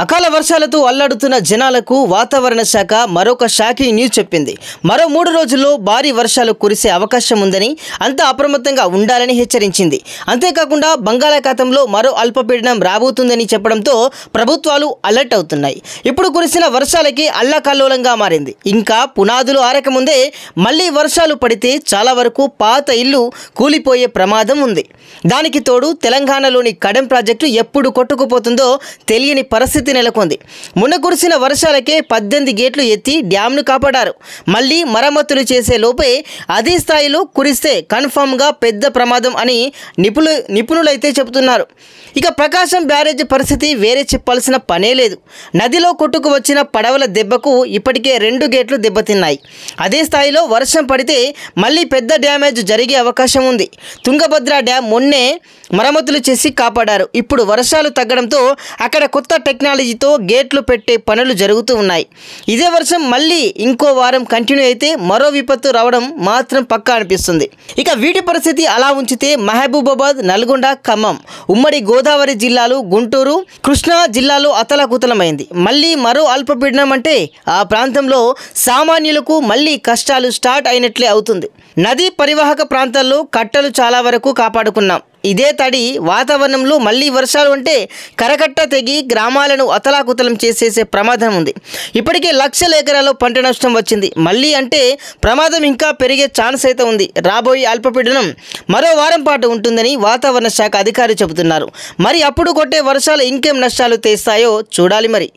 అకాల వర్షాలతో అల్లాడుతున్న జనాలకు వాతావరణ శాఖ మరొక షాకింగ్ న్యూస్ చెప్పింది. మరో మూడు రోజుల్లో భారీ వర్షాలు కురిసే అవకాశం ఉందని అంతా అప్రమత్తంగా ఉండాలని హెచ్చరించింది. అంతేకాకుండా బంగాళాఖాతంలో మరో అల్పపీడనం రాబోతుందని చెప్పడంతో ప్రభుత్వాలు అలర్ట్ అవుతున్నాయి. ఇప్పుడు కురిసిన వర్షాలకి అల్లకల్లోలంగా మారింది. ఇంకా పునాదులు ఆరకముందే మళ్ళీ వర్షాలు పడితే చాలా వరకు పాత ఇల్లు కూలిపోయే ప్రమాదం ఉంది. దానికి తోడు తెలంగాణలోని కడెం ప్రాజెక్టు ఎప్పుడు కొట్టుకుపోతుందో తెలియని పరిస్థితి నెలకొంది. మొన్న కురిసిన వర్షాలకే పద్దెనిమిది గేట్లు ఎత్తి డ్యాంను కాపాడారు. మళ్ళీ మరమ్మతులు చేసే లోపే అదే స్థాయిలో కురిస్తే కన్ఫామ్గా పెద్ద ప్రమాదం అని నిపుణులు నిపుణులైతే చెబుతున్నారు. ఇక ప్రకాశం బ్యారేజ్ పరిస్థితి వేరే చెప్పాల్సిన పనే లేదు. నదిలో కొట్టుకు వచ్చిన పడవల దెబ్బకు ఇప్పటికే రెండు గేట్లు దెబ్బతిన్నాయి. అదే స్థాయిలో వర్షం పడితే మళ్ళీ పెద్ద డ్యామేజ్ జరిగే అవకాశం ఉంది. తుంగభద్ర డ్యాం మొన్నే మరమ్మతులు చేసి కాపాడారు. ఇప్పుడు వర్షాలు తగ్గడంతో అక్కడ కొత్త టెక్నాలజీ టెక్నాలజీతో గేట్లు పెట్టే పనులు జరుగుతూ ఉన్నాయి. ఇదే వర్షం మళ్ళీ ఇంకో వారం కంటిన్యూ అయితే మరో విపత్తు రావడం మాత్రం పక్కా అనిపిస్తుంది. ఇక వీటి పరిస్థితి అలా ఉంచితే మహబూబాబాద్ నల్గొండ ఖమ్మం ఉమ్మడి గోదావరి జిల్లాలు గుంటూరు కృష్ణా జిల్లాలో అతలాకుతలమైంది. మళ్ళీ మరో అల్పపీడనం అంటే ఆ ప్రాంతంలో సామాన్యులకు మళ్ళీ కష్టాలు స్టార్ట్ అయినట్లే అవుతుంది. నదీ పరివాహక ప్రాంతాల్లో కట్టలు చాలా వరకు కాపాడుకున్నాం. ఇదే తడి వాతావరణంలో మళ్ళీ వర్షాలు అంటే కరకట్ట తెగి గ్రామాలను అతలాకుతలం చేసేసే ప్రమాదం ఉంది. ఇప్పటికే లక్షల ఎకరాల్లో పంట నష్టం వచ్చింది. మళ్ళీ అంటే ప్రమాదం ఇంకా పెరిగే ఛాన్స్ అయితే ఉంది. రాబోయే అల్పపీడనం మరో వారం పాటు ఉంటుందని వాతావరణ శాఖ అధికారులు చెబుతున్నారు. మరి అప్పుడు కొట్టే వర్షాలు ఇంకేం నష్టాలు తెస్తాయో చూడాలి మరి.